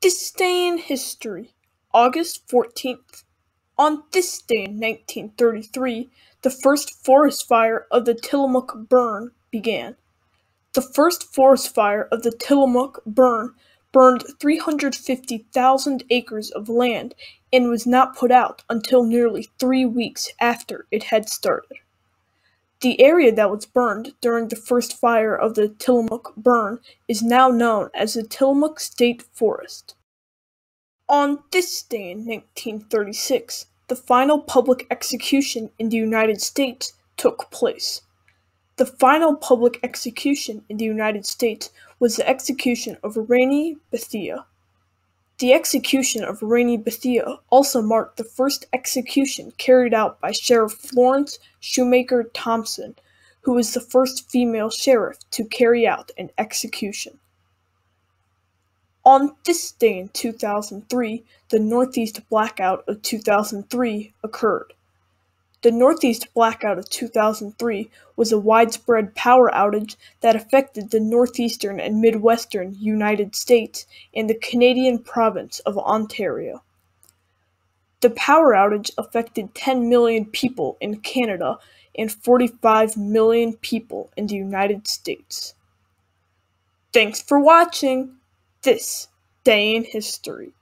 This day in history, August 14th. On this day in 1933, the first forest fire of the Tillamook Burn began. The first forest fire of the Tillamook Burn burned 350,000 acres of land and was not put out until nearly three weeks after it had started. The area that was burned during the first fire of the Tillamook Burn is now known as the Tillamook State Forest. On this day in 1936, the final public execution in the United States took place. The final public execution in the United States was the execution of Rainey Bethea. The execution of Rainey Bethea also marked the first execution carried out by Sheriff Florence Shoemaker Thompson, who was the first female sheriff to carry out an execution. On this day in 2003, the Northeast Blackout of 2003 occurred. The Northeast Blackout of 2003 was a widespread power outage that affected the northeastern and midwestern United States and the Canadian province of Ontario. The power outage affected 10 million people in Canada and 45 million people in the United States. Thanks for watching this day in history.